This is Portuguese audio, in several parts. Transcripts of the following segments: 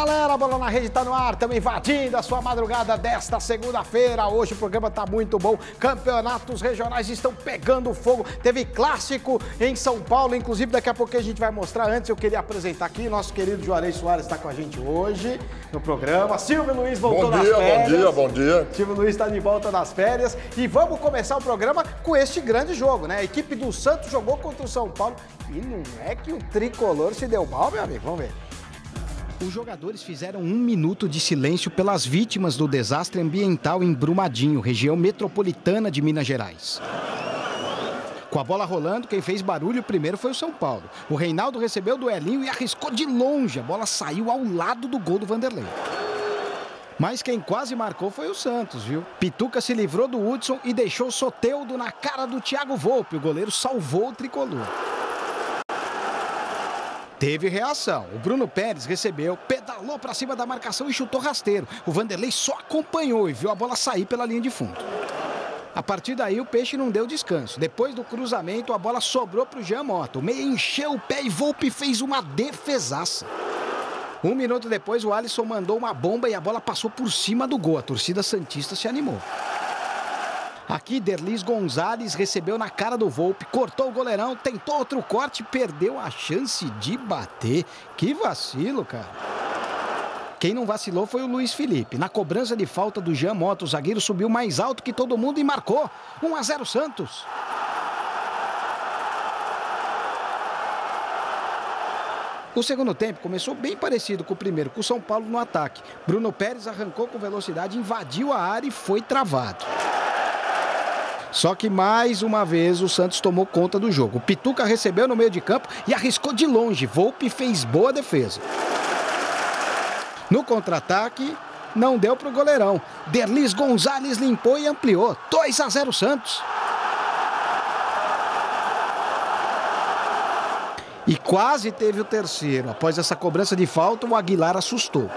Galera, Bola na Rede tá no ar, estamos invadindo a sua madrugada desta segunda-feira. Hoje o programa tá muito bom, campeonatos regionais estão pegando fogo. Teve clássico em São Paulo, inclusive daqui a pouco a gente vai mostrar. Antes eu queria apresentar aqui, nosso querido Juarez Soares está com a gente hoje no programa. Silvio Luiz voltou bom dia, férias. Bom dia, bom dia. Silvio Luiz está de volta das férias e vamos começar o programa com este grande jogo, né? A equipe do Santos jogou contra o São Paulo e não é que o tricolor se deu mal, meu amigo. Vamos ver. Os jogadores fizeram um minuto de silêncio pelas vítimas do desastre ambiental em Brumadinho, região metropolitana de Minas Gerais. Com a bola rolando, quem fez barulho primeiro foi o São Paulo. O Reinaldo recebeu o duelinho e arriscou de longe. A bola saiu ao lado do gol do Vanderlei. Mas quem quase marcou foi o Santos, viu? Pituca se livrou do Hudson e deixou o Soteudo na cara do Thiago Volpe. O goleiro salvou o tricolor. Teve reação. O Bruno Pérez recebeu, pedalou para cima da marcação e chutou rasteiro. O Vanderlei só acompanhou e viu a bola sair pela linha de fundo. A partir daí, o Peixe não deu descanso. Depois do cruzamento, a bola sobrou para o Jean Mota. O meia encheu o pé e Volpe fez uma defesaça. Um minuto depois, o Alisson mandou uma bomba e a bola passou por cima do gol. A torcida Santista se animou. Aqui, Derlis Gonzalez recebeu na cara do Volpe, cortou o goleirão, tentou outro corte, perdeu a chance de bater. Que vacilo, cara. Quem não vacilou foi o Luiz Felipe. Na cobrança de falta do Jean Mota, o zagueiro subiu mais alto que todo mundo e marcou. 1 a 0 Santos. O segundo tempo começou bem parecido com o primeiro, com o São Paulo no ataque. Bruno Pérez arrancou com velocidade, invadiu a área e foi travado. Só que mais uma vez o Santos tomou conta do jogo. O Pituca recebeu no meio de campo e arriscou de longe. Volpe fez boa defesa. No contra-ataque, não deu para o goleirão. Derlis Gonzalez limpou e ampliou. 2 a 0 Santos. E quase teve o terceiro. Após essa cobrança de falta, o Aguilar assustou.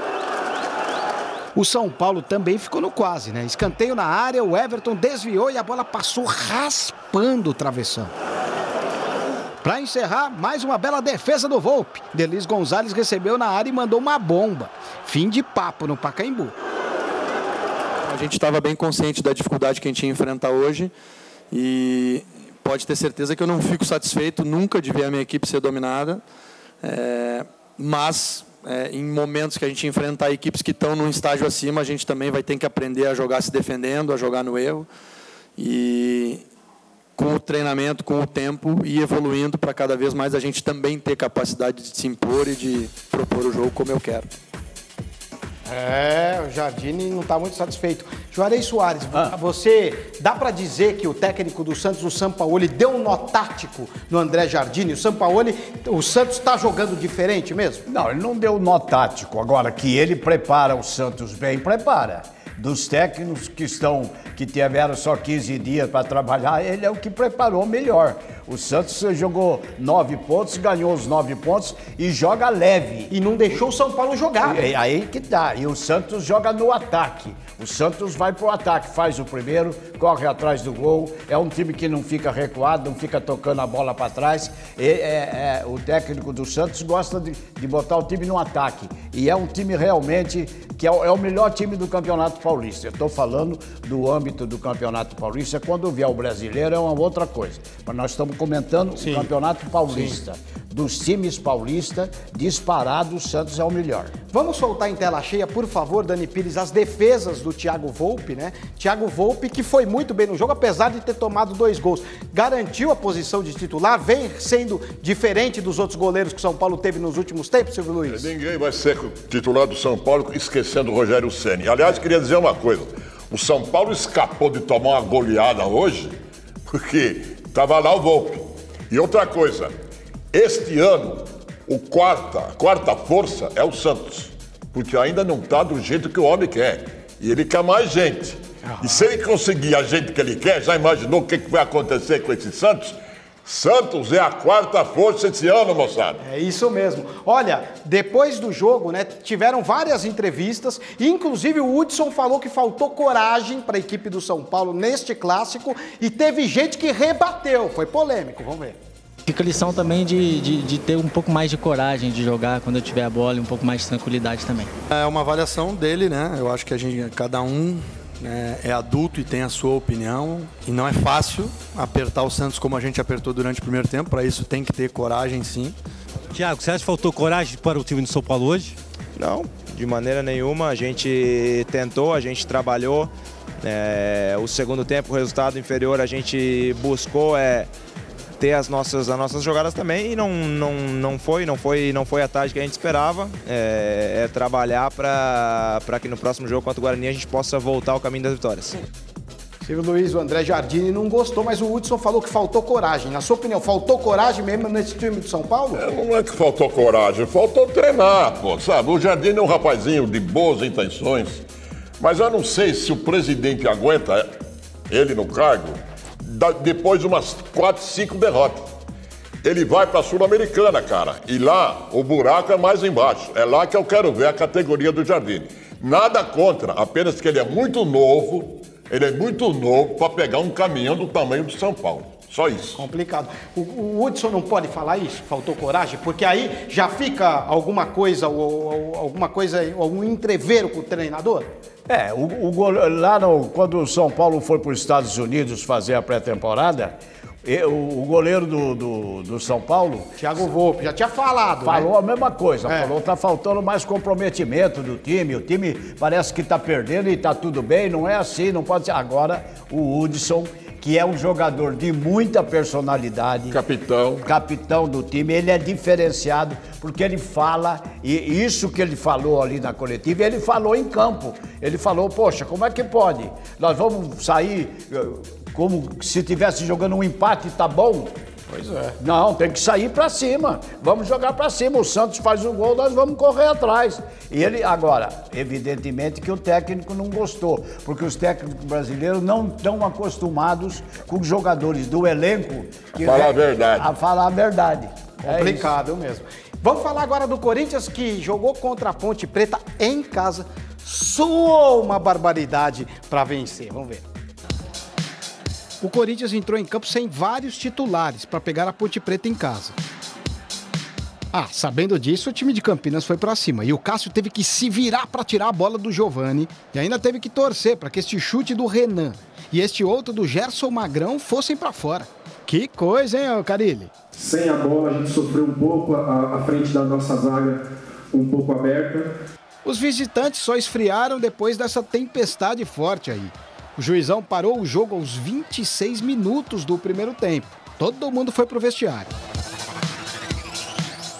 O São Paulo também ficou no quase, né? Escanteio na área, o Everton desviou e a bola passou raspando o travessão. Para encerrar, mais uma bela defesa do Volpe. Delis Gonzalez recebeu na área e mandou uma bomba. Fim de papo no Pacaembu. A gente estava bem consciente da dificuldade que a gente ia enfrentar hoje e pode ter certeza que eu não fico satisfeito nunca de ver a minha equipe ser dominada, é, mas é, em momentos que a gente enfrentar equipes que estão num estágio acima, a gente também vai ter que aprender a jogar se defendendo, a jogar no erro. E com o treinamento, com o tempo e evoluindo para cada vez mais a gente também ter capacidade de se impor e de propor o jogo como eu quero. É, o Jardine não está muito satisfeito. Juarez Soares, ah. você dá para dizer que o técnico do Santos, o Sampaoli, deu um nó tático no André Jardine? O Sampaoli, o Santos está jogando diferente mesmo? Não, ele não deu nó tático. Agora que ele prepara o Santos bem, prepara. Dos técnicos que estão, que tiveram só 15 dias para trabalhar, ele é o que preparou melhor. O Santos jogou nove pontos, ganhou os nove pontos e joga leve. E não deixou o São Paulo jogar. É aí que tá. E o Santos joga no ataque. O Santos vai pro ataque, faz o primeiro, corre atrás do gol. É um time que não fica recuado, não fica tocando a bola para trás. E, é, é, o técnico do Santos gosta de, de, botar o time no ataque. E é um time realmente que é é o melhor time do Campeonato Paulista. Eu estou falando do âmbito do Campeonato Paulista. Quando vier o brasileiro é uma outra coisa. Mas nós estamos comentando Sim. o Campeonato Paulista. Sim. Dos times paulistas, disparado, o Santos é o melhor. Vamos soltar em tela cheia, por favor, Dani Pires, as defesas do Thiago Volpe, né? Thiago Volpe, que foi muito bem no jogo, apesar de ter tomado dois gols. Garantiu a posição de titular, vem sendo diferente dos outros goleiros que o São Paulo teve nos últimos tempos, Silvio Luiz? Ninguém vai ser titular do São Paulo esquecendo o Rogério Ceni. Aliás, queria dizer uma coisa. O São Paulo escapou de tomar uma goleada hoje, porque estava lá o Volpe. E outra coisa, este ano, o quarta, a quarta força é o Santos, porque ainda não está do jeito que o homem quer. E ele quer mais gente. E se ele conseguir a gente que ele quer, já imaginou o que, que vai acontecer com esse Santos? Santos é a quarta força esse ano, moçada. É isso mesmo. Olha, depois do jogo, né, tiveram várias entrevistas, inclusive o Hudson falou que faltou coragem para a equipe do São Paulo neste clássico e teve gente que rebateu. Foi polêmico, vamos ver. Fica a lição também de, de, de, ter um pouco mais de coragem de jogar quando eu tiver a bola e um pouco mais de tranquilidade também. É uma avaliação dele, né? Eu acho que a gente, cada um né, é adulto e tem a sua opinião. E não é fácil apertar o Santos como a gente apertou durante o primeiro tempo. Para isso tem que ter coragem, sim. Tiago, você acha que faltou coragem para o time do São Paulo hoje? Não, de maneira nenhuma. A gente tentou, a gente trabalhou. É, o segundo tempo, o resultado inferior, a gente buscou é, ter as nossas, as nossas jogadas também e não, não, não, foi, não, foi, não foi a tática que a gente esperava. É, é trabalhar para que no próximo jogo contra o Guarani a gente possa voltar ao caminho das vitórias. Silvio Luiz, o André Jardini não gostou, mas o Hudson falou que faltou coragem. Na sua opinião, faltou coragem mesmo nesse time de São Paulo? É, não é que faltou coragem, faltou treinar, pô, sabe? O Jardine é um rapazinho de boas intenções, mas eu não sei se o presidente aguenta ele no cargo depois de umas 4, 5 derrotas. Ele vai para a Sul-Americana, cara. E lá o buraco é mais embaixo. É lá que eu quero ver a categoria do Jardim. Nada contra, apenas que ele é muito novo. Ele é muito novo para pegar um caminhão do tamanho do São Paulo. Só isso. Complicado. O, o Hudson não pode falar isso? Faltou coragem? Porque aí já fica alguma coisa, ou, ou alguma coisa, algum entreveiro com o treinador? É, o, o lá no, quando o São Paulo foi para os Estados Unidos fazer a pré-temporada, o, o, goleiro do, do, do, São Paulo. Thiago Volpe, já tinha falado. Né? Falou né? a mesma coisa. É. Falou tá faltando mais comprometimento do time. O time parece que está perdendo e está tudo bem. Não é assim, não pode ser. Agora, o Hudson que é um jogador de muita personalidade. Capitão. Capitão do time. Ele é diferenciado porque ele fala, e isso que ele falou ali na coletiva, ele falou em campo. Ele falou, poxa, como é que pode? Nós vamos sair eh, como se estivesse jogando um empate, tá bom? Pois é. Não, tem que sair para cima. Vamos jogar para cima. O Santos faz o gol, nós vamos correr atrás. E ele, agora, evidentemente que o técnico não gostou, porque os técnicos brasileiros não estão acostumados com os jogadores do elenco. Que falar a verdade. A falar a verdade. É Complicado é mesmo. Vamos falar agora do Corinthians que jogou contra a Ponte Preta em casa. Suou uma barbaridade para vencer. Vamos ver. O Corinthians entrou em campo sem vários titulares para pegar a Ponte Preta em casa. Ah, sabendo disso, o time de Campinas foi para cima e o Cássio teve que se virar para tirar a bola do Giovani e ainda teve que torcer para que este chute do Renan e este outro do Gerson Magrão fossem para fora. Que coisa, hein, Carilli? Sem a bola, a gente sofreu um pouco, a, a frente da nossa zaga um pouco aberta. Os visitantes só esfriaram depois dessa tempestade forte aí. O juizão parou o jogo aos 26 minutos do primeiro tempo. Todo mundo foi pro vestiário.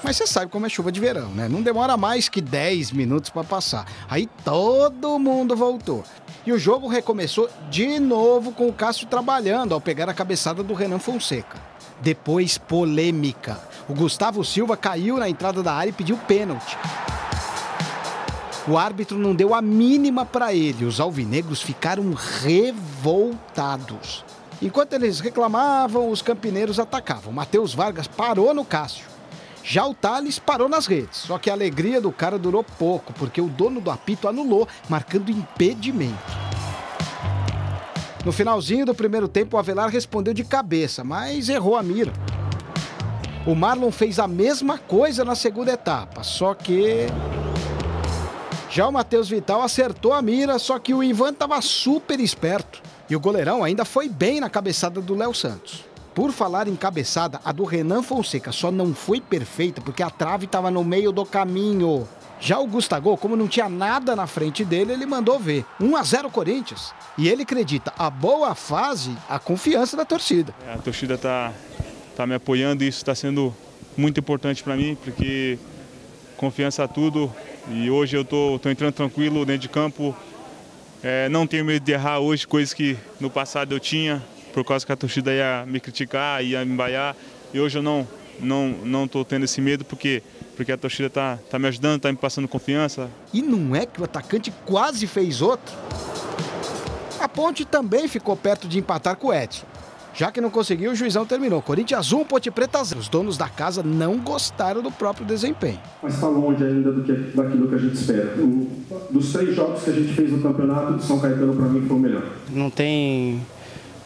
Mas você sabe como é chuva de verão, né? Não demora mais que 10 minutos para passar. Aí todo mundo voltou. E o jogo recomeçou de novo com o Cássio trabalhando ao pegar a cabeçada do Renan Fonseca. Depois, polêmica. O Gustavo Silva caiu na entrada da área e pediu pênalti. O árbitro não deu a mínima para ele. Os alvinegros ficaram revoltados. Enquanto eles reclamavam, os campineiros atacavam. Matheus Vargas parou no Cássio. Já o Thales parou nas redes. Só que a alegria do cara durou pouco, porque o dono do apito anulou, marcando impedimento. No finalzinho do primeiro tempo, o Avelar respondeu de cabeça, mas errou a mira. O Marlon fez a mesma coisa na segunda etapa, só que já o Matheus Vital acertou a mira, só que o Ivan estava super esperto. E o goleirão ainda foi bem na cabeçada do Léo Santos. Por falar em cabeçada, a do Renan Fonseca só não foi perfeita porque a trave estava no meio do caminho. Já o Gustavo, como não tinha nada na frente dele, ele mandou ver. 1 a 0 Corinthians. E ele acredita a boa fase, a confiança da torcida. É, a torcida tá, tá me apoiando e isso está sendo muito importante para mim, porque confiança a tudo, e hoje eu tô, tô entrando tranquilo dentro de campo. É, não tenho medo de errar hoje, coisas que no passado eu tinha, por causa que a torcida ia me criticar, ia me embaiar. E hoje eu não não não tô tendo esse medo porque porque a torcida tá tá me ajudando, tá me passando confiança. E não é que o atacante quase fez outro? A Ponte também ficou perto de empatar com o Edson. Já que não conseguiu, o juizão terminou. Corinthians 1, Ponte Preta 0. Os donos da casa não gostaram do próprio desempenho. Mas está longe ainda do que, daquilo que a gente espera. O, dos três jogos que a gente fez no campeonato, o de São Caetano para mim foi o melhor. Não tem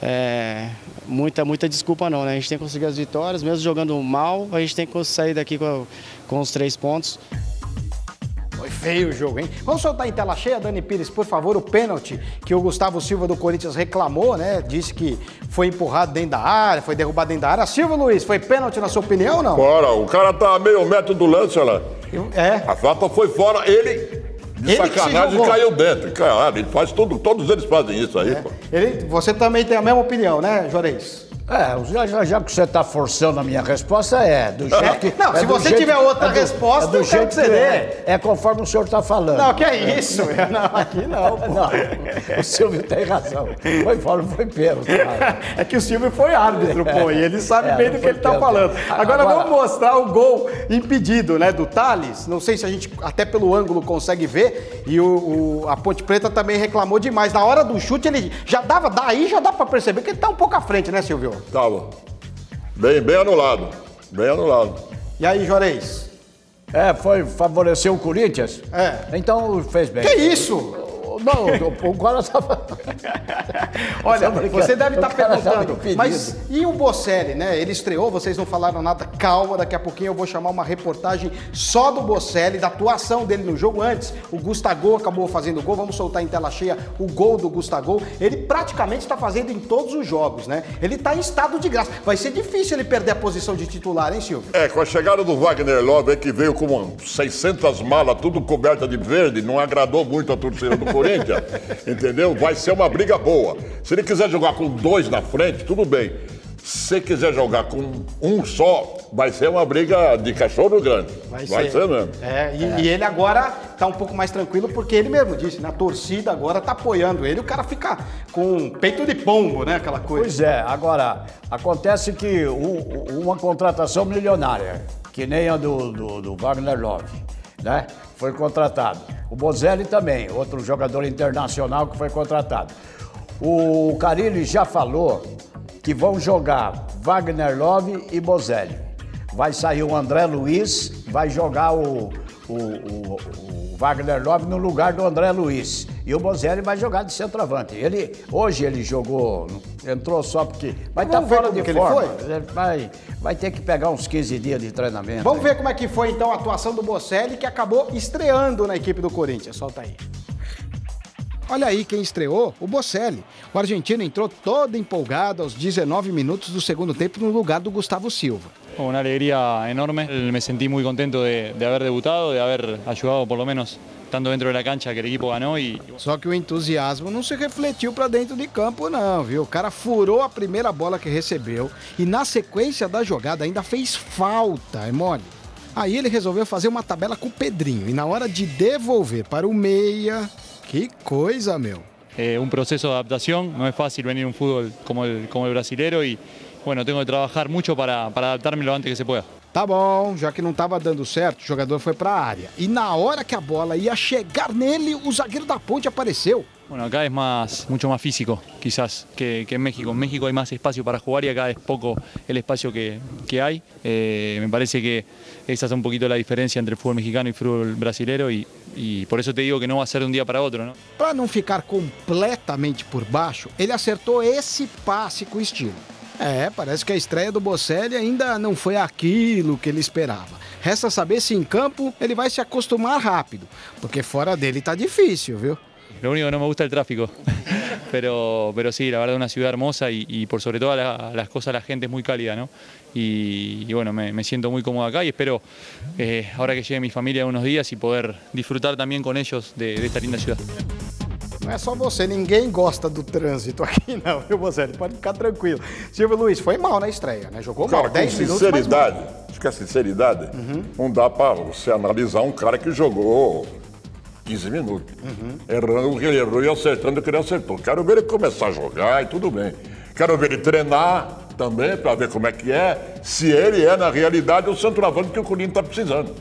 é, muita, muita desculpa não, né? A gente tem que conseguir as vitórias, mesmo jogando mal, a gente tem que sair daqui com, com os três pontos. Foi feio o jogo, hein? Vamos soltar em tela cheia, Dani Pires, por favor, o pênalti que o Gustavo Silva do Corinthians reclamou, né? Disse que foi empurrado dentro da área, foi derrubado dentro da área. Silvio Luiz, foi pênalti na sua opinião ou não? Fora, o cara tá a meio metro do lance, olha lá. É. A falta foi fora, ele de Ele sacanagem caiu dentro. Cara, ele faz tudo, todos eles fazem isso aí, pô. Ele, você também tem a mesma opinião, né, Juarez? É, já, já, já que você está forçando a minha resposta, é do jeito que. Não, é se do você jeito- tiver outra é do- resposta, é do eu quero jeito que você é. É conforme o senhor está falando. Não, que é isso? Não, aqui não. Não, o Silvio tem razão. Foi fora, foi pênalti. É que o Silvio foi árbitro, pô, e ele sabe É, bem do que ele tá pênalti. falando. Agora, Agora- vamos mostrar o gol impedido, né, do Thales. Não sei se a gente, até pelo ângulo, consegue ver. E o, o- a Ponte Preta também reclamou demais. Na hora do chute, ele já dava, daí já dá pra perceber que ele tá um pouco à frente, né, Silvio? Tava. Bem, bem anulado. Bem anulado. E aí, Juarez? É, foi favoreceu o Corinthians? É. Então fez bem. Que isso? Não, o, cara estava. Olha, você deve estar tava perguntando, mas e o Bocelli, né? Ele estreou, vocês não falaram nada. Calma, daqui a pouquinho eu vou chamar uma reportagem só do Bocelli, da atuação dele no jogo. Antes, o Gustavo acabou fazendo gol. Vamos soltar em tela cheia o gol do Gustavo. Ele praticamente está fazendo em todos os jogos, né? Ele está em estado de graça. Vai ser difícil ele perder a posição de titular, hein, Silvio? É, com a chegada do Wagner Love, aí, que veio com uma 600 malas, tudo coberta de verde, não agradou muito a torcida do Corinthians, entendeu? Vai ser uma briga boa. Se ele quiser jogar com dois na frente, tudo bem. Se quiser jogar com um só, vai ser uma briga de cachorro grande. Vai, ser. mesmo. É, e, e ele agora tá um pouco mais tranquilo porque ele mesmo disse, na torcida agora tá apoiando ele. O cara fica com peito de pombo, né? Aquela coisa. Pois é, agora, acontece que um- uma contratação milionária, que nem a do, do, do Wagner Love, né? Foi contratado. O Bozelli também, outro jogador internacional que foi contratado. O Carilli já falou que vão jogar Wagner Love e Bozelli. Vai sair o André Luiz, vai jogar o, o, o- o Wagner Love no lugar do André Luiz. E o Bozelli vai jogar de centroavante. Ele, hoje ele jogou, entrou só porque vai estar ver fora de que ele forma. foi? Ele vai, vai ter que pegar uns 15 dias de treinamento. Vamos ver como é que foi então a atuação do Bocelli, que acabou estreando na equipe do Corinthians. Solta aí. Olha aí quem estreou, o Bocelli. O argentino entrou todo empolgado aos 19 minutos do segundo tempo no lugar do Gustavo Silva. Una alegría enorme, me sentí muy contento de, de haber debutado, de haber ayudado por lo menos tanto dentro de la cancha que el equipo ganó y Só que o entusiasmo não se refletiu para dentro de campo, não, viu? O cara furou a primeira bola que recebeu e na sequência da jogada ainda fez falta, é mole. Aí ele resolveu fazer uma tabela com o Pedrinho e na hora de devolver para o meia, que coisa, meu. eh, un proceso de adaptación, no es fácil venir a un fútbol como el, como el brasilero y bueno, tengo que trabajar mucho para, para adaptarme lo antes que se pueda. Tá bom, já que não estava dando certo, o jogador foi para a área. E na hora que a bola ia chegar nele, o zagueiro da ponte apareceu. Bueno, acá es más, mucho más físico, quizás, que, que en México. En México hay más espacio para jugar y acá es poco el espacio que, que hay. Eh, me parece que esa es un poquito la diferencia entre el fútbol mexicano y el fútbol brasilero y, y por eso te digo que no va a ser de un día para otro, ¿no? Para não ficar completamente por baixo, ele acertou esse passe com estilo. É, parece que a estreia do Bocelli ainda não foi aquilo que ele esperava. Resta saber se em campo ele vai se acostumar rápido, porque fora dele tá difícil, viu? Lo único que no me gusta es el tráfico. pero, pero sí, la verdad una ciudad hermosa y, y por sobre todas la- las cosas la gente es muy cálida, ¿no? Y, y bueno, me, me siento muy cómodo acá y espero eh, ahora que llegue mi familia unos días y poder disfrutar también con ellos de- de esta linda ciudad. Não é só você, ninguém gosta do trânsito aqui não, viu, Bocelli? Pode ficar tranquilo. Silvio Luiz, foi mal na estreia, né? Jogou Cara, mal, com 10 minutos, sinceridade, acho que a sinceridade não dá para você analisar um cara que jogou 15 minutos. Errando o que ele errou e acertando o que ele acertou. Quero ver ele começar a jogar e tudo bem. Quero ver ele treinar também para ver como é que é. Se ele é, na realidade, o centroavante que o Corinthians está precisando.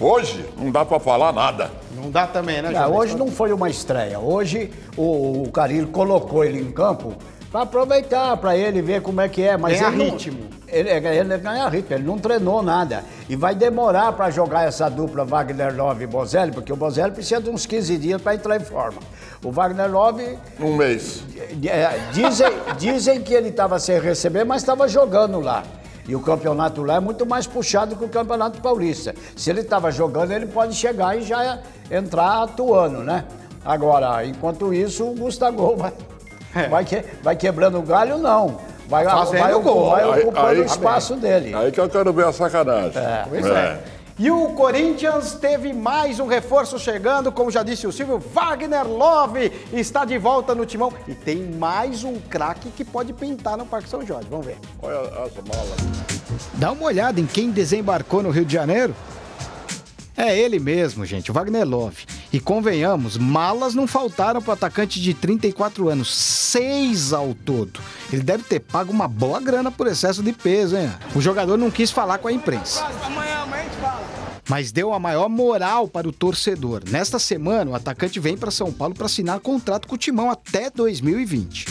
Hoje, não dá para falar nada. Não dá também, né, Não, Jorge? hoje não foi uma estreia. Hoje o, o Carilho colocou ele em campo para aproveitar, para ele ver como é que é. Mas Ganhar ele não- ritmo. ele, ele ganha ritmo, ele não treinou nada. E vai demorar para jogar essa dupla Wagner Love e Bozelli, porque o Bozelli precisa de uns 15 dias para entrar em forma. O Wagner Love. Um mês. É, dizem, dizem que ele estava sem receber, mas estava jogando lá. E o campeonato lá é muito mais puxado que o campeonato paulista. Se ele estava jogando, ele pode chegar e já entrar atuando, né? Agora, enquanto isso, o Gustavo vai, é. vai, que, vai quebrando o galho, não. Vai, Fazendo vai, gol. vai Aí- ocupando aí- o espaço dele. Aí que eu quero ver a sacanagem. Pois é. E o Corinthians teve mais um reforço chegando, como já disse o Silvio, Wagner Love está de volta no timão. E tem mais um craque que pode pintar no Parque São Jorge. Vamos ver. Olha as malas. Dá uma olhada em quem desembarcou no Rio de Janeiro. É ele mesmo, gente, o Wagner Love. E convenhamos, malas não faltaram para o atacante de 34 anos, seis ao todo. Ele deve ter pago uma boa grana por excesso de peso, hein? O jogador não quis falar com a imprensa. Amanhã, amanhã a gente fala. Mas deu a maior moral para o torcedor. Nesta semana, o atacante vem para São Paulo para assinar contrato com o Timão até 2020.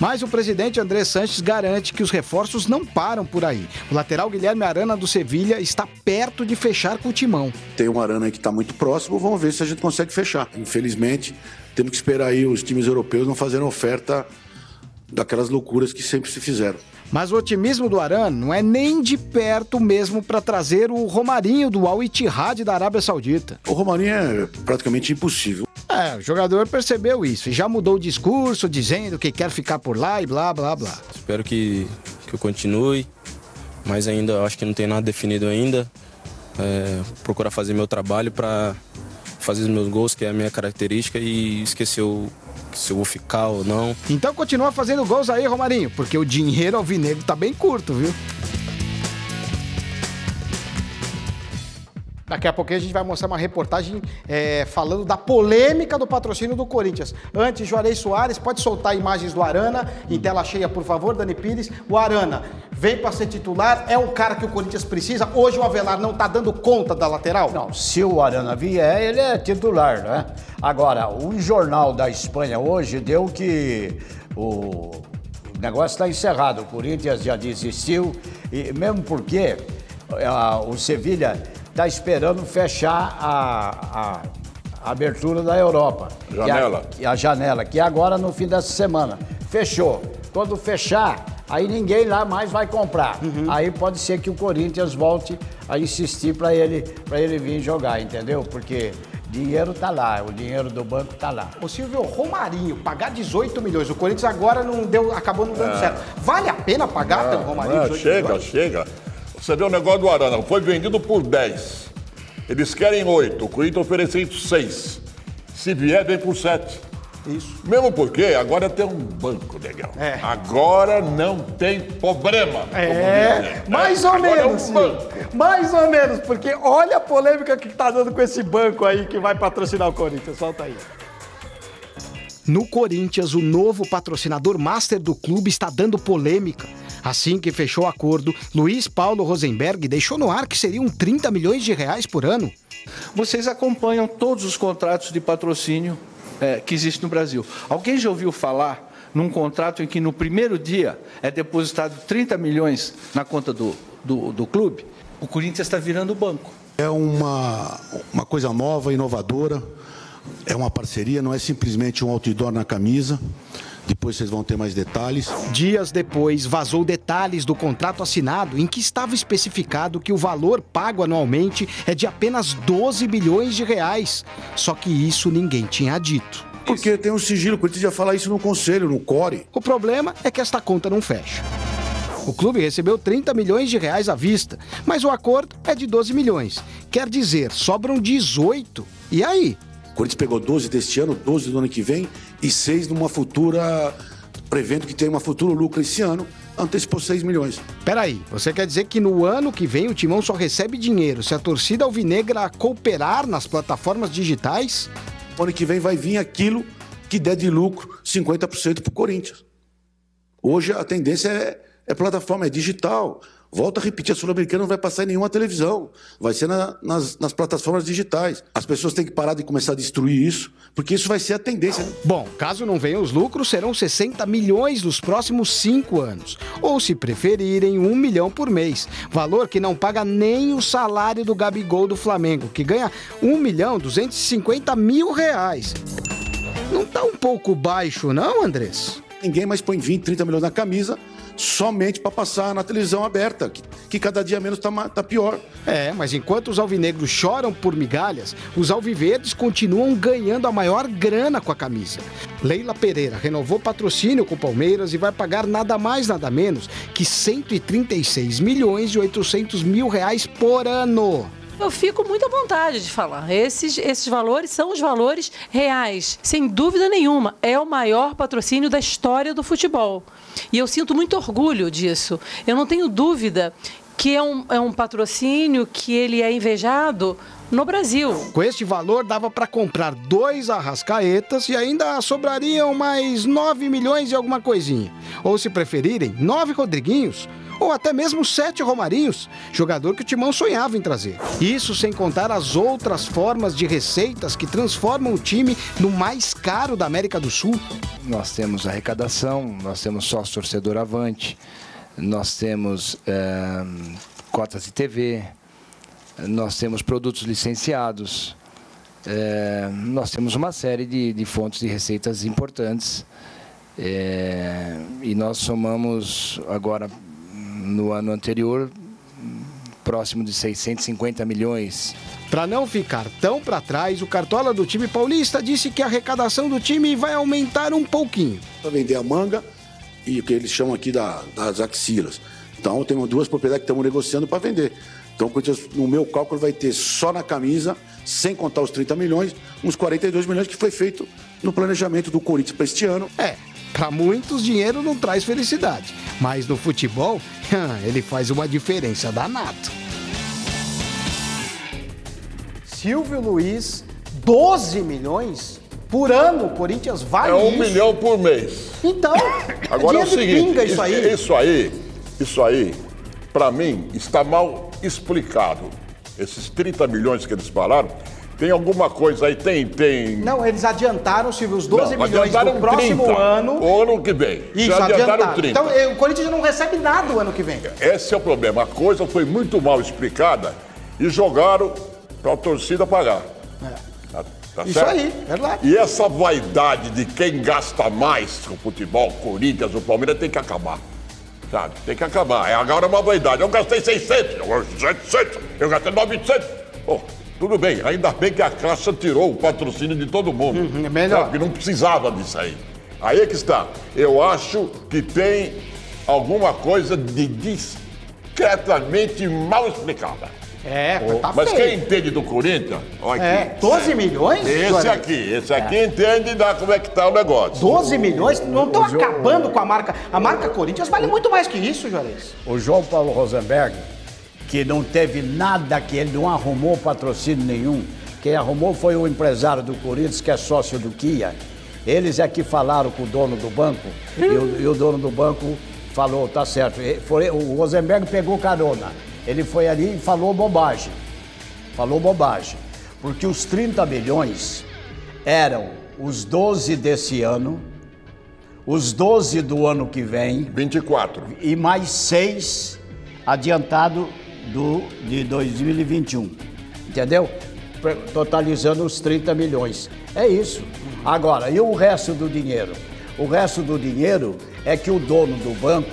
Mas o presidente André Sanches garante que os reforços não param por aí. O lateral Guilherme Arana do Sevilha está perto de fechar com o Timão. Tem um Arana que está muito próximo, vamos ver se a gente consegue fechar. Infelizmente, temos que esperar aí os times europeus não fazerem oferta daquelas loucuras que sempre se fizeram. Mas o otimismo do Arana não é nem de perto mesmo para trazer o Romarinho do Al Ittihad da Arábia Saudita. O Romarinho é praticamente impossível. É, o jogador percebeu isso e já mudou o discurso, dizendo que quer ficar por lá e blá blá blá. Espero que, que eu continue, mas ainda acho que não tem nada definido ainda. É, procurar fazer meu trabalho para fazer os meus gols, que é a minha característica, e esquecer o, se eu vou ficar ou não. Então continua fazendo gols aí, Romarinho, porque o dinheiro alvinegro tá bem curto, viu? Daqui a pouquinho a gente vai mostrar uma reportagem é, falando da polêmica do patrocínio do Corinthians. Antes, Juarez Soares, pode soltar imagens do Arana em tela cheia, por favor, Dani Pires. O Arana vem para ser titular, é o cara que o Corinthians precisa. Hoje o Avelar não tá dando conta da lateral? Não, se o Arana vier, ele é titular, né? Agora, o jornal da Espanha hoje deu que o negócio está encerrado. O Corinthians já desistiu, e mesmo porque ah, o Sevilha está esperando fechar a, a abertura da Europa. Janela. Que a, a janela, que é agora no fim dessa semana. Fechou. Quando fechar, aí ninguém lá mais vai comprar. Aí pode ser que o Corinthians volte a insistir para ele, pra ele vir jogar, entendeu? Porque dinheiro tá lá, o dinheiro do banco tá lá. O Silvio Romarinho, pagar 18 milhões. O Corinthians agora não deu, acabou não dando É. certo. Vale a pena pagar pelo Romarinho Ah, 18 chega, milhões? chega. Você vê o negócio do Arana, foi vendido por 10. Eles querem 8, o Corinthians oferecendo 6. Se vier, vem por 7. Isso. Mesmo porque agora tem um banco legal. Agora não tem problema. É, mais ou Agora é um menos, banco. Mais ou menos, porque olha a polêmica que tá dando com esse banco aí que vai patrocinar o Corinthians. Solta aí. No Corinthians, o novo patrocinador master do clube está dando polêmica. Assim que fechou o acordo, Luiz Paulo Rosenberg deixou no ar que seriam 30 milhões de reais por ano. Vocês acompanham todos os contratos de patrocínio eh, que existem no Brasil. Alguém já ouviu falar num contrato em que no primeiro dia é depositado 30 milhões na conta do, do, do clube? O Corinthians está virando banco. É uma, uma coisa nova, inovadora. É uma parceria, não é simplesmente um outdoor na camisa. Depois vocês vão ter mais detalhes. Dias depois, vazou detalhes do contrato assinado em que estava especificado que o valor pago anualmente é de apenas 12 bilhões de reais. Só que isso ninguém tinha dito. Porque tem um sigilo, o Corinthians ia falar isso no conselho, no core. O problema é que esta conta não fecha. O clube recebeu 30 milhões de reais à vista, mas o acordo é de 12 milhões. Quer dizer, sobram 18. E aí? O Corinthians pegou 12 deste ano, 12 do ano que vem e 6 numa futura. prevendo que tem uma futura lucro esse ano, antecipou 6 milhões. Peraí, você quer dizer que no ano que vem o Timão só recebe dinheiro se a torcida alvinegra cooperar nas plataformas digitais? Ano que vem vai vir aquilo que der de lucro 50% para o Corinthians. Hoje a tendência é, é plataforma, é digital. Volta a repetir, a Sul-Americana não vai passar em nenhuma televisão. Vai ser na, nas, nas, plataformas digitais. As pessoas têm que parar de começar a destruir isso, porque isso vai ser a tendência. Né? Bom, caso não venham os lucros, serão 60 milhões nos próximos cinco anos. Ou, se preferirem, um milhão por mês. Valor que não paga nem o salário do Gabigol do Flamengo, que ganha 1 milhão 250 mil reais. Não tá um pouco baixo, não, Andrés? Ninguém mais põe 20, 30 milhões na camisa somente para passar na televisão aberta, que, que cada dia menos está tá pior. É, mas enquanto os alvinegros choram por migalhas, os alviverdes continuam ganhando a maior grana com a camisa. Leila Pereira renovou patrocínio com o Palmeiras e vai pagar nada mais, nada menos que 136 milhões e 800 mil reais por ano. Eu fico muito à vontade de falar. Esses, esses valores são os valores reais, sem dúvida nenhuma. É o maior patrocínio da história do futebol. E eu sinto muito orgulho disso. Eu não tenho dúvida que é um, é um patrocínio que ele é invejado no Brasil. Com este valor, dava para comprar dois arrascaetas e ainda sobrariam mais 9 milhões e alguma coisinha. Ou, se preferirem, nove Rodriguinhos ou até mesmo sete Romarinhos, jogador que o Timão sonhava em trazer. Isso sem contar as outras formas de receitas que transformam o time no mais caro da América do Sul. Nós temos arrecadação, nós temos sócio torcedor avante, nós temos é, cotas de TV, nós temos produtos licenciados, é, nós temos uma série de, de fontes de receitas importantes. É, e nós somamos agora no ano anterior próximo de 650 milhões. Para não ficar tão para trás, o cartola do time paulista disse que a arrecadação do time vai aumentar um pouquinho. Para vender a manga e o que eles chamam aqui da, das axilas. Então, temos duas propriedades que estamos negociando para vender. Então, no meu cálculo, vai ter só na camisa, sem contar os 30 milhões, uns 42 milhões que foi feito no planejamento do Corinthians para este ano. É, para muitos, dinheiro não traz felicidade, mas no futebol, ele faz uma diferença danada. Silvio Luiz, 12 milhões por ano, o Corinthians vale É um isso. milhão por mês. Então, Agora é, é o seguinte, pinga isso aí. Isso aí, isso aí, para mim, está mal explicado. Esses 30 milhões que eles falaram, tem alguma coisa aí? Tem, tem. Não, eles adiantaram, Silvio, os 12 Não, milhões do próximo 30, ano. O ano que vem. Isso, Já adiantaram adiantaram. 30. Então, o Corinthians não recebe nada o ano que vem. Esse é o problema. A coisa foi muito mal explicada e jogaram para a torcida pagar. Tá, tá Isso certo? aí, verdade. E essa vaidade de quem gasta mais com o futebol, Corinthians, o Palmeiras, tem que acabar. Sabe? Tem que acabar. É agora uma vaidade. Eu gastei 600, eu gastei 700, eu gastei 900. Pô, tudo bem. Ainda bem que a Caixa tirou o patrocínio de todo mundo. Uhum, é melhor. Sabe? Que não precisava disso aí. Aí é que está. Eu acho que tem alguma coisa de discretamente mal explicada. É, tá Mas feio. quem entende do Corinthians, olha É, aqui. 12 milhões? Esse aqui, esse aqui entende da como é que tá o negócio. 12 milhões? Não estão acabando com a marca. A marca Corinthians vale muito mais que isso, Juarez. O João Paulo Rosenberg, que não teve nada, que ele não arrumou patrocínio nenhum. Quem arrumou foi o empresário do Corinthians, que é sócio do Kia. Eles é que falaram com o dono do banco e o, e o dono do banco falou, tá certo. Foi- o Rosenberg pegou carona. Ele foi ali e falou bobagem. Falou bobagem. Porque os 30 milhões eram os 12 desse ano, os 12 do ano que vem. 24. E mais 6 adiantado do, de 2021. Entendeu? Totalizando os 30 milhões. É isso. Agora, e o resto do dinheiro? O resto do dinheiro é que o dono do banco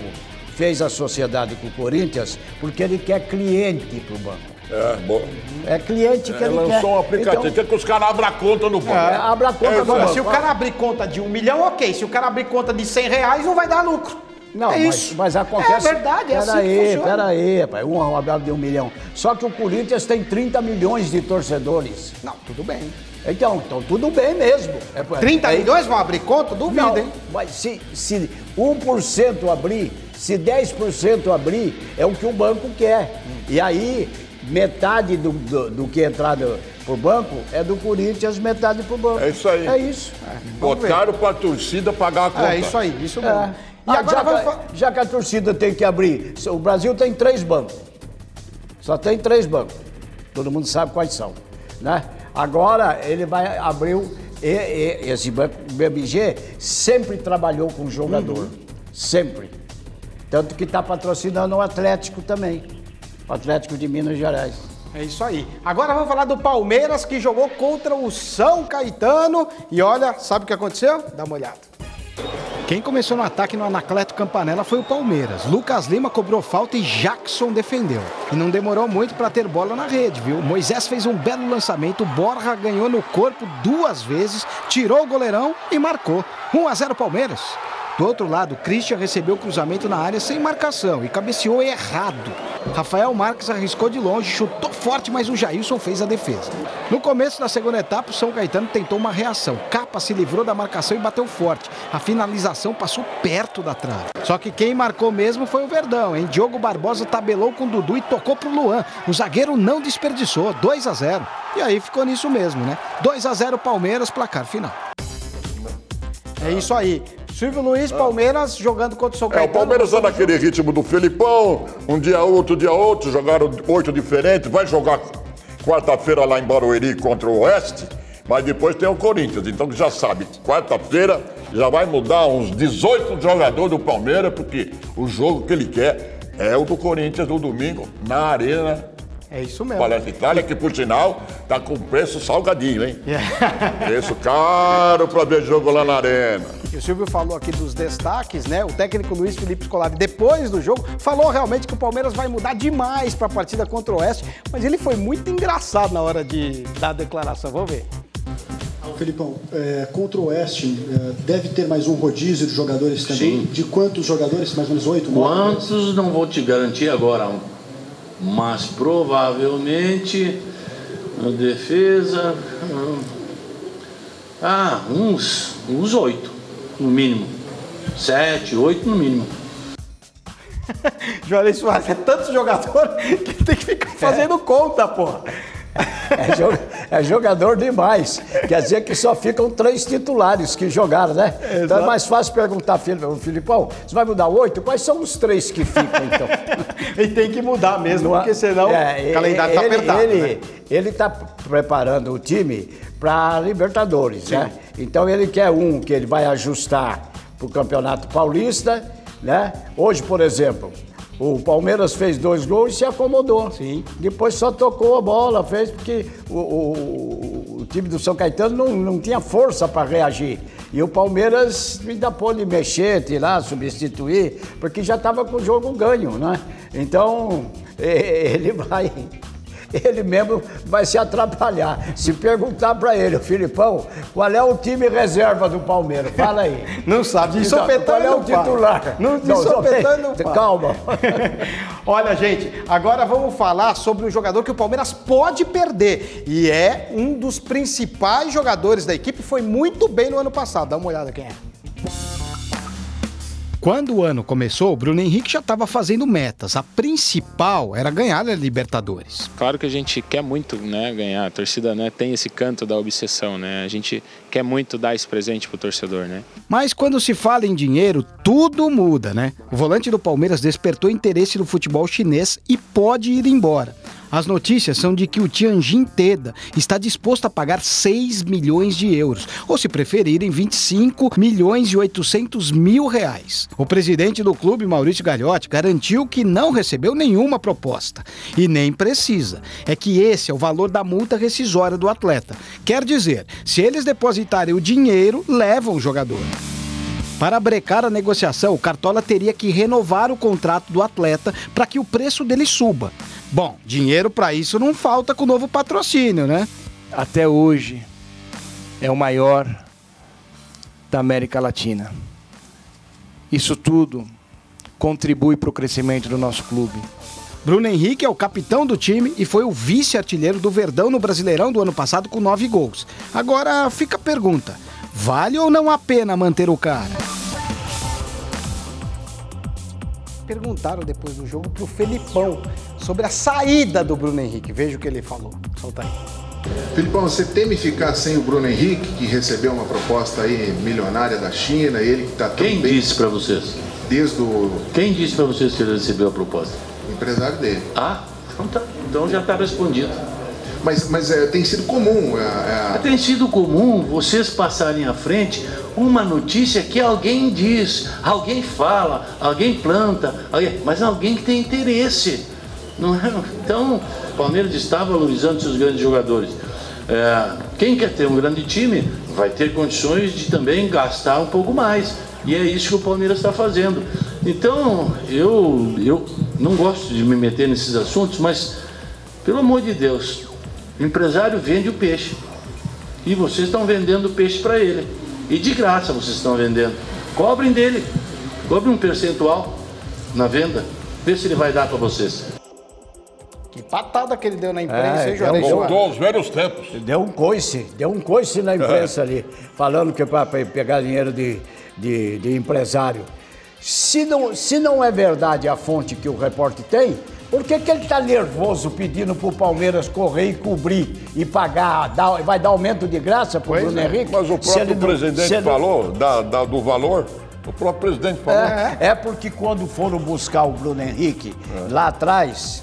fez a sociedade com o Corinthians porque ele quer cliente para o banco. É, bom. É cliente que Ele ele quer. lançou um aplicativo. Então, Quer que os caras abram conta no banco. É, abra a conta É agora. aí. Se o cara abrir conta de um milhão, ok. Se o cara abrir conta de 100 reais, não vai dar lucro. Não, é mas, isso. mas acontece. É verdade, é assim que Peraí, funciona. peraí, pai. Um abraço de um milhão. Só que o Corinthians tem 30 milhões de torcedores. Não, tudo bem. Então, então tudo bem mesmo. É, 30 é- milhões vão abrir conta? Duvido, Não, hein? mas se, se 1% abrir, se 10% abrir, é o que o banco quer. E aí, metade do, do, do que entrar do, pro banco é do Corinthians, metade pro banco. É isso aí. É isso. Botaram pra torcida pagar a conta. É isso aí, isso mesmo. É. E agora já, que, já que a torcida tem que abrir, o Brasil tem três bancos. Só tem três bancos. Todo mundo sabe quais são, né? Agora ele vai abrir e, e, esse banco BMG sempre trabalhou com o jogador, uhum. sempre. Tanto que está patrocinando o Atlético também, o Atlético de Minas Gerais. É isso aí. Agora vamos falar do Palmeiras que jogou contra o São Caetano e olha, sabe o que aconteceu? Dá uma olhada. Quem começou no ataque no Anacleto Campanella foi o Palmeiras. Lucas Lima cobrou falta e Jackson defendeu. E não demorou muito para ter bola na rede, viu? Moisés fez um belo lançamento, Borja ganhou no corpo duas vezes, tirou o goleirão e marcou. 1 a 0 Palmeiras. Do outro lado, Christian recebeu o cruzamento na área sem marcação e cabeceou errado. Rafael Marques arriscou de longe, chutou forte, mas o Jailson fez a defesa. No começo da segunda etapa, o São Caetano tentou uma reação. Capa se livrou da marcação e bateu forte. A finalização passou perto da trave. Só que quem marcou mesmo foi o Verdão, hein? Diogo Barbosa tabelou com Dudu e tocou pro Luan. O zagueiro não desperdiçou, 2 a 0. E aí ficou nisso mesmo, né? 2 a 0 Palmeiras, placar final. É isso aí. Silvio Luiz, Palmeiras, jogando contra o São Caetano. É, o Palmeiras anda naquele ritmo do Felipão, um dia outro, dia outro, jogaram oito diferentes, vai jogar quarta-feira lá em Barueri contra o Oeste, mas depois tem o Corinthians, então já sabe, quarta-feira já vai mudar uns 18 jogadores do Palmeiras, porque o jogo que ele quer é o do Corinthians no domingo, na Arena é isso mesmo. Palestra Itália, que por sinal tá com preço salgadinho, hein? É. preço caro para ver jogo lá na arena. E o Silvio falou aqui dos destaques, né? O técnico Luiz Felipe Scolari, depois do jogo, falou realmente que o Palmeiras vai mudar demais para a partida contra o Oeste, mas ele foi muito engraçado na hora de dar a declaração. Vamos ver. Felipão, é, contra o Oeste, é, deve ter mais um rodízio de jogadores também? Sim. De quantos jogadores? Mais ou menos oito? Quantos? Não vou te garantir agora mas provavelmente a defesa. Ah, uns, uns oito, no mínimo. Sete, oito no mínimo. Juarez Soares, é tanto jogador que tem que ficar fazendo é. conta, porra. É, é, jogador demais. Quer dizer que só ficam três titulares que jogaram, né? Exato. Então é mais fácil perguntar, Filipão, você vai mudar oito? Quais são os três que ficam, então? e tem que mudar mesmo, porque senão é, o calendário está apertado. Ele né? está preparando o time para Libertadores, Sim. né? Então ele quer um que ele vai ajustar para o Campeonato Paulista, né? Hoje, por exemplo, o Palmeiras fez dois gols e se acomodou. Sim. Depois só tocou a bola, fez porque o, o, o time do São Caetano não, não tinha força para reagir. E o Palmeiras ainda pôde mexer, tirar, substituir, porque já estava com o jogo ganho, né? Então, ele vai ele mesmo vai se atrapalhar. Se perguntar para ele, Filipão, qual é o time reserva do Palmeiras? Fala aí. Não sabe. De então, qual é o titular? Não, de não, sopetando não Calma. Olha, gente, agora vamos falar sobre um jogador que o Palmeiras pode perder. E é um dos principais jogadores da equipe, foi muito bem no ano passado. Dá uma olhada quem é. Quando o ano começou, o Bruno Henrique já estava fazendo metas. A principal era ganhar a Libertadores. Claro que a gente quer muito né, ganhar. A torcida né, tem esse canto da obsessão. Né? A gente quer muito dar esse presente pro torcedor. Né? Mas quando se fala em dinheiro, tudo muda, né? O volante do Palmeiras despertou interesse no futebol chinês e pode ir embora. As notícias são de que o Tianjin Teda está disposto a pagar 6 milhões de euros, ou se preferirem, 25 milhões e 800 mil reais. O presidente do clube, Maurício Gagliotti, garantiu que não recebeu nenhuma proposta e nem precisa. É que esse é o valor da multa rescisória do atleta. Quer dizer, se eles depositarem o dinheiro, levam o jogador. Para brecar a negociação, o Cartola teria que renovar o contrato do atleta para que o preço dele suba. Bom, dinheiro para isso não falta com o novo patrocínio, né? Até hoje é o maior da América Latina. Isso tudo contribui para o crescimento do nosso clube. Bruno Henrique é o capitão do time e foi o vice-artilheiro do Verdão no Brasileirão do ano passado com nove gols. Agora fica a pergunta: vale ou não a pena manter o cara? Perguntaram depois do jogo pro Felipão sobre a saída do Bruno Henrique. Veja o que ele falou. Solta aí. Filipão, você teme ficar sem o Bruno Henrique, que recebeu uma proposta aí milionária da China, ele que tá tão Quem bem... disse para vocês? desde o. Quem disse para vocês que ele recebeu a proposta? O empresário dele. Ah, então tá. Então já está respondido. Mas, mas é, tem sido comum. É, é... Tem sido comum vocês passarem à frente uma notícia que alguém diz, alguém fala, alguém planta, mas alguém que tem interesse. Não é? Então, o Palmeiras está valorizando seus grandes jogadores. É, quem quer ter um grande time vai ter condições de também gastar um pouco mais. E é isso que o Palmeiras está fazendo. Então, eu, eu não gosto de me meter nesses assuntos, mas, pelo amor de Deus, o empresário vende o peixe. E vocês estão vendendo o peixe para ele. E de graça vocês estão vendendo. Cobrem dele. Cobrem um percentual na venda. Vê se ele vai dar para vocês. Que patada que ele deu na imprensa, É, hein, Juarez? Voltou aos velhos tempos. Deu um coice, deu um coice na imprensa ali, falando que é para pegar dinheiro de, de, de empresário. Se não, se não é verdade a fonte que o repórter tem, por que, que ele está nervoso pedindo para o Palmeiras correr e cobrir e pagar, dar- vai dar aumento de graça para o Bruno Henrique? Mas o próprio não- presidente ele falou da, da- do valor. O próprio presidente falou. É, é porque quando foram buscar o Bruno Henrique lá atrás,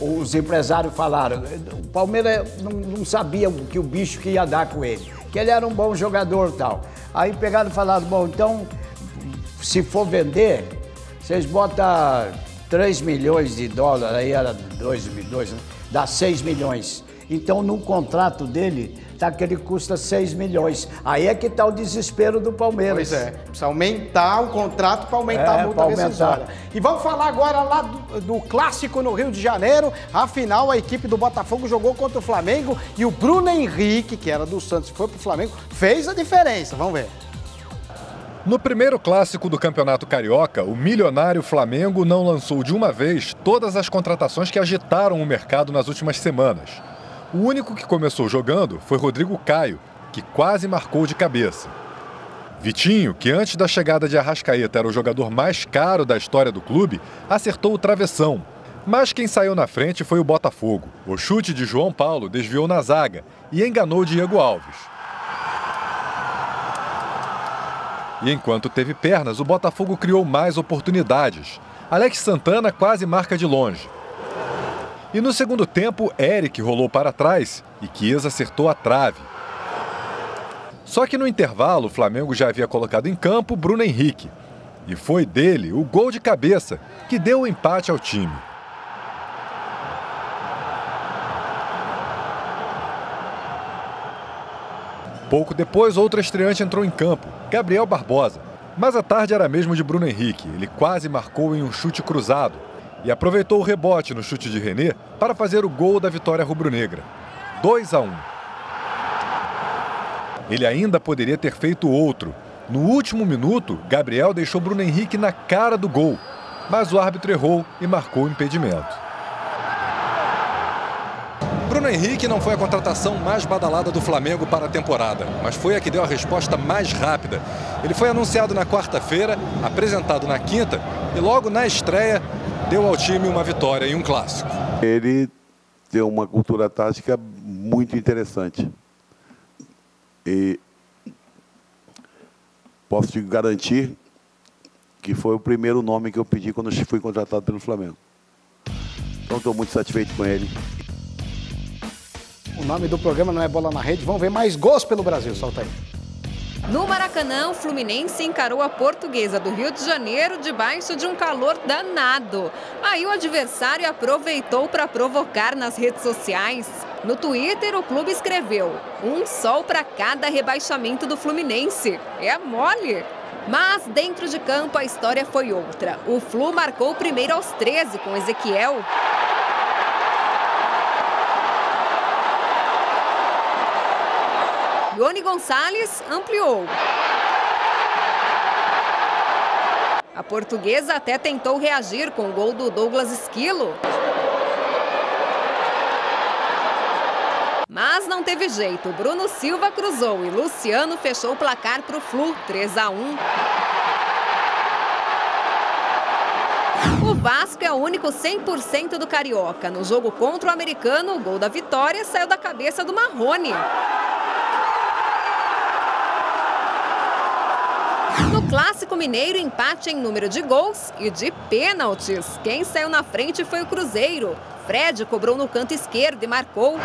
os empresários falaram, o Palmeiras não, não sabia o que o bicho que ia dar com ele, que ele era um bom jogador e tal. Aí pegaram e falaram, bom, então, se for vender, vocês botam 3 milhões de dólares, aí era 2 milhões, né? dá 6 milhões. Então, no contrato dele, tá que ele custa 6 milhões. Aí é que está o desespero do Palmeiras. Pois é, precisa aumentar o contrato para aumentar É, a multa rescisória. E vamos falar agora lá do, do clássico no Rio de Janeiro. Afinal, a equipe do Botafogo jogou contra o Flamengo e o Bruno Henrique, que era do Santos e foi pro Flamengo, fez a diferença. Vamos ver. No primeiro clássico do Campeonato Carioca, o milionário Flamengo não lançou de uma vez todas as contratações que agitaram o mercado nas últimas semanas. O único que começou jogando foi Rodrigo Caio, que quase marcou de cabeça. Vitinho, que antes da chegada de Arrascaeta era o jogador mais caro da história do clube, acertou o travessão. Mas quem saiu na frente foi o Botafogo. O chute de João Paulo desviou na zaga e enganou Diego Alves. E enquanto teve pernas, o Botafogo criou mais oportunidades. Alex Santana quase marca de longe. E no segundo tempo, Eric rolou para trás e Chiesa acertou a trave. Só que no intervalo, o Flamengo já havia colocado em campo Bruno Henrique. E foi dele o gol de cabeça que deu o empate ao time. Pouco depois, outra estreante entrou em campo, Gabriel Barbosa. Mas a tarde era mesmo de Bruno Henrique. Ele quase marcou em um chute cruzado e aproveitou o rebote no chute de René para fazer o gol da vitória rubro-negra. 2 a 1. Ele ainda poderia ter feito outro. No último minuto, Gabriel deixou Bruno Henrique na cara do gol, mas o árbitro errou e marcou o impedimento. Bruno Henrique não foi a contratação mais badalada do Flamengo para a temporada, mas foi a que deu a resposta mais rápida. Ele foi anunciado na quarta-feira, apresentado na quinta e logo na estreia deu ao time uma vitória e um clássico. Ele tem uma cultura tática muito interessante. E posso te garantir que foi o primeiro nome que eu pedi quando fui contratado pelo Flamengo. Então estou muito satisfeito com ele. O nome do programa não é Bola na Rede. Vamos ver mais gols pelo Brasil. Solta aí. No Maracanã, o Fluminense encarou a portuguesa do Rio de Janeiro debaixo de um calor danado. Aí o adversário aproveitou para provocar nas redes sociais. No Twitter, o clube escreveu: um sol para cada rebaixamento do Fluminense. É mole! Mas dentro de campo a história foi outra. O Flu marcou primeiro aos 13 com Ezequiel. Ione Gonçalves ampliou. A portuguesa até tentou reagir com o gol do Douglas Esquilo. Mas não teve jeito. Bruno Silva cruzou e Luciano fechou o placar para o Flu, 3 a 1. O Vasco é o único 100% do Carioca. No jogo contra o americano, o gol da vitória saiu da cabeça do Marrone. No Clássico Mineiro, empate em número de gols e de pênaltis. Quem saiu na frente foi o Cruzeiro. Fred cobrou no canto esquerdo e marcou.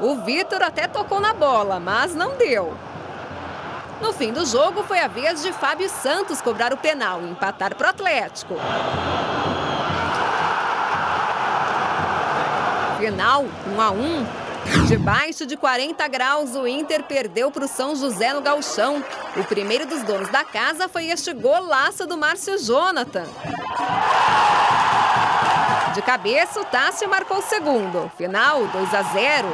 O Vitor até tocou na bola, mas não deu. No fim do jogo, foi a vez de Fábio Santos cobrar o penal e empatar para o Atlético. Final 1 a 1. Debaixo de 40 graus, o Inter perdeu para o São José no Galchão. O primeiro dos donos da casa foi este golaço do Márcio Jonathan. De cabeça, o Tássio marcou o segundo. Final 2 a 0.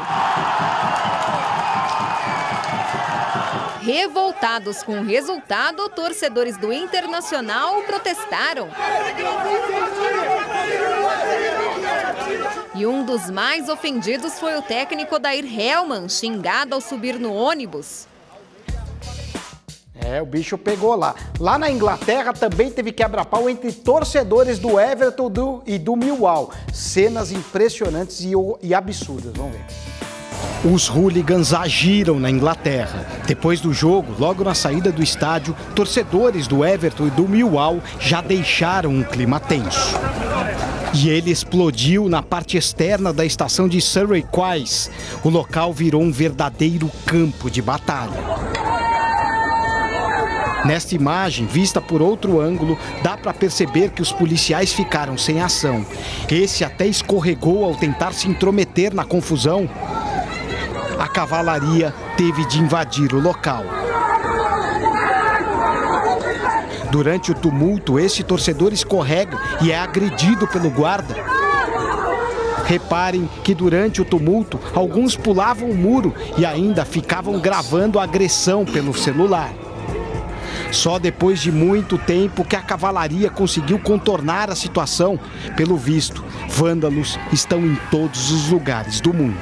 Revoltados com o resultado, torcedores do Internacional protestaram. E um dos mais ofendidos foi o técnico Dair Hellman, xingado ao subir no ônibus. É, o bicho pegou lá. Lá na Inglaterra também teve quebra-pau entre torcedores do Everton do, e do Millwall. Cenas impressionantes e, e absurdas. Vamos ver. Os hooligans agiram na Inglaterra. Depois do jogo, logo na saída do estádio, torcedores do Everton e do Millwall já deixaram um clima tenso. E ele explodiu na parte externa da estação de Surrey Quays. O local virou um verdadeiro campo de batalha. Nesta imagem, vista por outro ângulo, dá para perceber que os policiais ficaram sem ação. Esse até escorregou ao tentar se intrometer na confusão. A cavalaria teve de invadir o local. Durante o tumulto, esse torcedor escorrega e é agredido pelo guarda. Reparem que durante o tumulto, alguns pulavam o muro e ainda ficavam gravando a agressão pelo celular. Só depois de muito tempo que a cavalaria conseguiu contornar a situação. Pelo visto, vândalos estão em todos os lugares do mundo.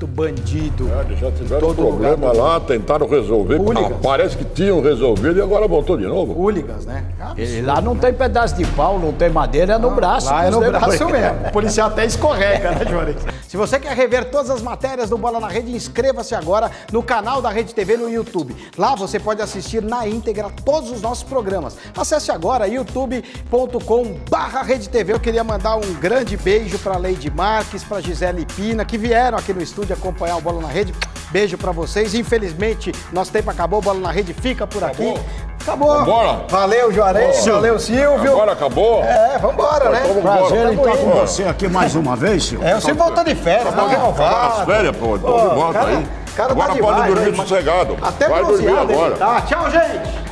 Muito bandido. É, já tiveram um problema lá, tentaram resolver. Ah, parece que tinham resolvido e agora voltou de novo. Hooligans, né? E lá não tem pedaço de pau, não tem madeira, é no braço. Lá é no braço mesmo. O policial até escorrega, né, Juarez? Se você quer rever todas as matérias do Bola na Rede, inscreva-se agora no canal da Rede TV no YouTube. Lá você pode assistir na íntegra todos os nossos programas. Acesse agora youtube.com barra Rede TV. Eu queria mandar um grande beijo para Leide Marques, para Gisele Pina, que vieram aqui no estúdio acompanhar o Bola na Rede. Beijo para vocês. Infelizmente, nosso tempo acabou. O Bola na Rede fica por aqui. Acabou. Vambora. Valeu, Juarez. Vambora. Valeu, Silvio. Agora acabou? É, vambora, né? Então, Prazer em Tamo estar com você aqui mais uma vez, Silvio. É, você voltou de férias, tá renovado. as férias, pô. Então Pô, volta cara- aí. cara Agora tá pode demais, dormir né? sossegado. Até Vai dormir agora. tá. Tchau, gente.